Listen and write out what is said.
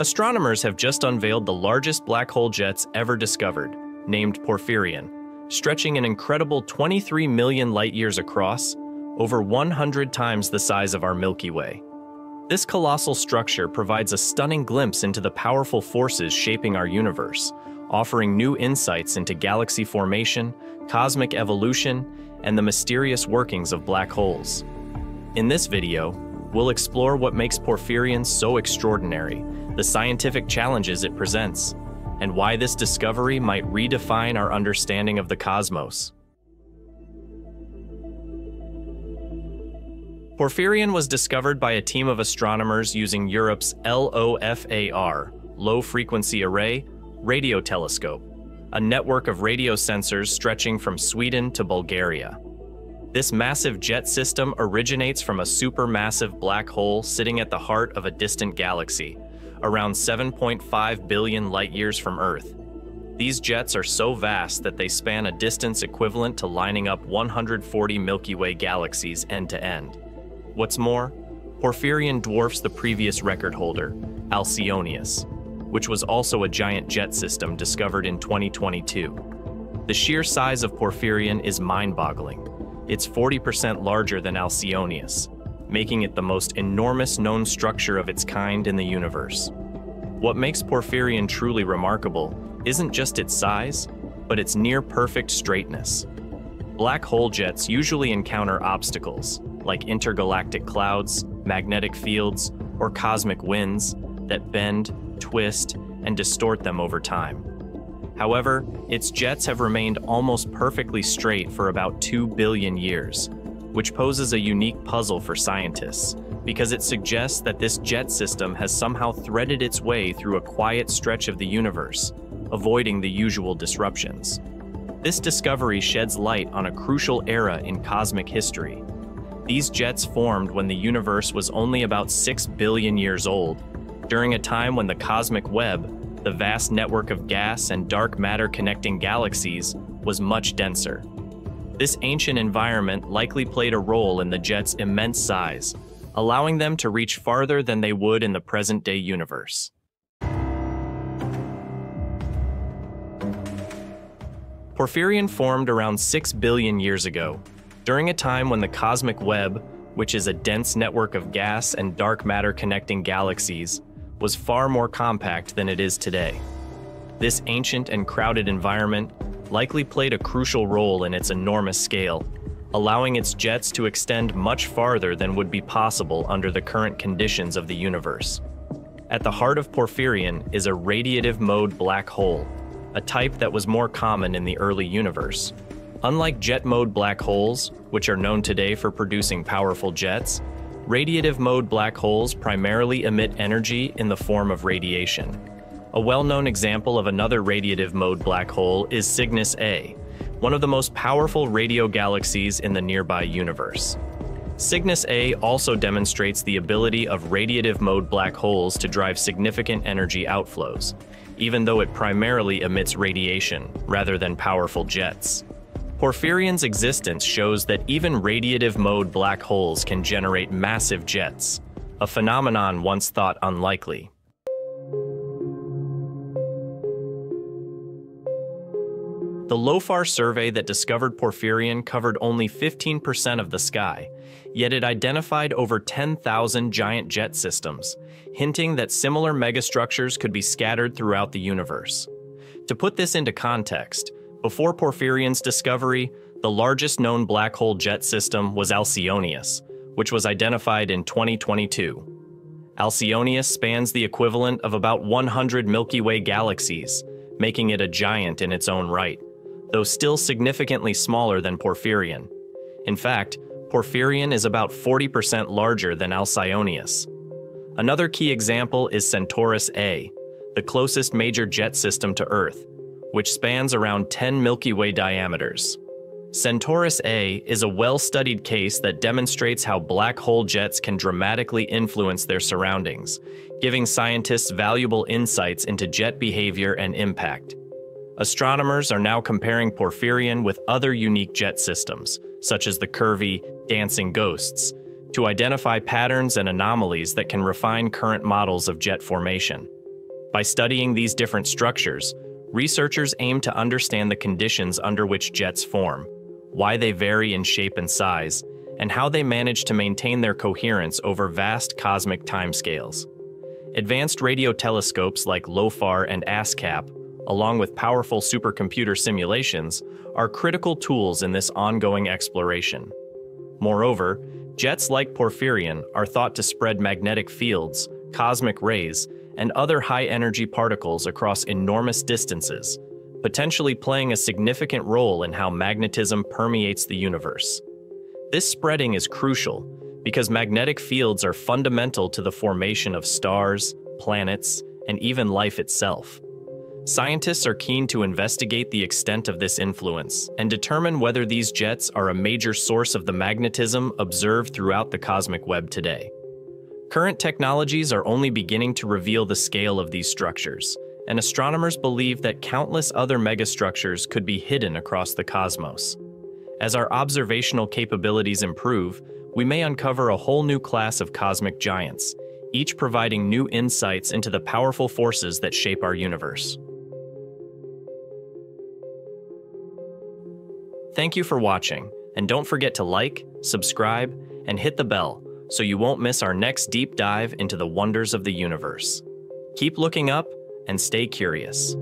Astronomers have just unveiled the largest black hole jets ever discovered, named Porphyrion, stretching an incredible 23 million light years across, over 100 times the size of our Milky Way. This colossal structure provides a stunning glimpse into the powerful forces shaping our universe, offering new insights into galaxy formation, cosmic evolution, and the mysterious workings of black holes. In this video, we'll explore what makes Porphyrion so extraordinary, the scientific challenges it presents, and why this discovery might redefine our understanding of the cosmos. Porphyrion was discovered by a team of astronomers using Europe's LOFAR, Low Frequency Array, radio telescope, a network of radio sensors stretching from Sweden to Bulgaria. This massive jet system originates from a supermassive black hole sitting at the heart of a distant galaxy, around 7.5 billion light years from Earth. These jets are so vast that they span a distance equivalent to lining up 140 Milky Way galaxies end to end. What's more, Porphyrion dwarfs the previous record holder, Alcyoneus, which was also a giant jet system discovered in 2022. The sheer size of Porphyrion is mind-boggling. It's 40% larger than Alcyoneus, making it the most enormous known structure of its kind in the universe. What makes Porphyrion truly remarkable isn't just its size, but its near-perfect straightness. Black hole jets usually encounter obstacles, like intergalactic clouds, magnetic fields, or cosmic winds, that bend, twist, and distort them over time. However, its jets have remained almost perfectly straight for about 2 billion years, which poses a unique puzzle for scientists because it suggests that this jet system has somehow threaded its way through a quiet stretch of the universe, avoiding the usual disruptions. This discovery sheds light on a crucial era in cosmic history. These jets formed when the universe was only about 6 billion years old during a time when the cosmic web, the vast network of gas and dark matter connecting galaxies, was much denser. This ancient environment likely played a role in the jet's immense size, allowing them to reach farther than they would in the present-day universe. Porphyrion formed around 6 billion years ago, during a time when the cosmic web, which is a dense network of gas and dark matter connecting galaxies, was far more compact than it is today. This ancient and crowded environment likely played a crucial role in its enormous scale, allowing its jets to extend much farther than would be possible under the current conditions of the universe. At the heart of Porphyrion is a radiative mode black hole, a type that was more common in the early universe. Unlike jet mode black holes, which are known today for producing powerful jets, Radiative mode black holes primarily emit energy in the form of radiation. A well-known example of another radiative mode black hole is Cygnus A, one of the most powerful radio galaxies in the nearby universe. Cygnus A also demonstrates the ability of radiative mode black holes to drive significant energy outflows, even though it primarily emits radiation rather than powerful jets. Porphyrion's existence shows that even radiative mode black holes can generate massive jets, a phenomenon once thought unlikely. The LOFAR survey that discovered Porphyrion covered only 15% of the sky, yet it identified over 10,000 giant jet systems, hinting that similar megastructures could be scattered throughout the universe. To put this into context, before Porphyrion's discovery, the largest known black hole jet system was Alcyoneus, which was identified in 2022. Alcyoneus spans the equivalent of about 100 Milky Way galaxies, making it a giant in its own right, though still significantly smaller than Porphyrion. In fact, Porphyrion is about 40% larger than Alcyoneus. Another key example is Centaurus A, the closest major jet system to Earth, which spans around 10 Milky Way diameters. Centaurus A is a well-studied case that demonstrates how black hole jets can dramatically influence their surroundings, giving scientists valuable insights into jet behavior and impact. Astronomers are now comparing Porphyrion with other unique jet systems, such as the curvy Dancing Ghosts, to identify patterns and anomalies that can refine current models of jet formation. By studying these different structures, researchers aim to understand the conditions under which jets form, why they vary in shape and size, and how they manage to maintain their coherence over vast cosmic timescales. Advanced radio telescopes like LOFAR and ASKAP, along with powerful supercomputer simulations, are critical tools in this ongoing exploration. Moreover, jets like Porphyrion are thought to spread magnetic fields, cosmic rays, and other high-energy particles across enormous distances, potentially playing a significant role in how magnetism permeates the universe. This spreading is crucial because magnetic fields are fundamental to the formation of stars, planets, and even life itself. Scientists are keen to investigate the extent of this influence and determine whether these jets are a major source of the magnetism observed throughout the cosmic web today. Current technologies are only beginning to reveal the scale of these structures, and astronomers believe that countless other megastructures could be hidden across the cosmos. As our observational capabilities improve, we may uncover a whole new class of cosmic giants, each providing new insights into the powerful forces that shape our universe. Thank you for watching, and don't forget to like, subscribe, and hit the bell so you won't miss our next deep dive into the wonders of the universe. Keep looking up and stay curious.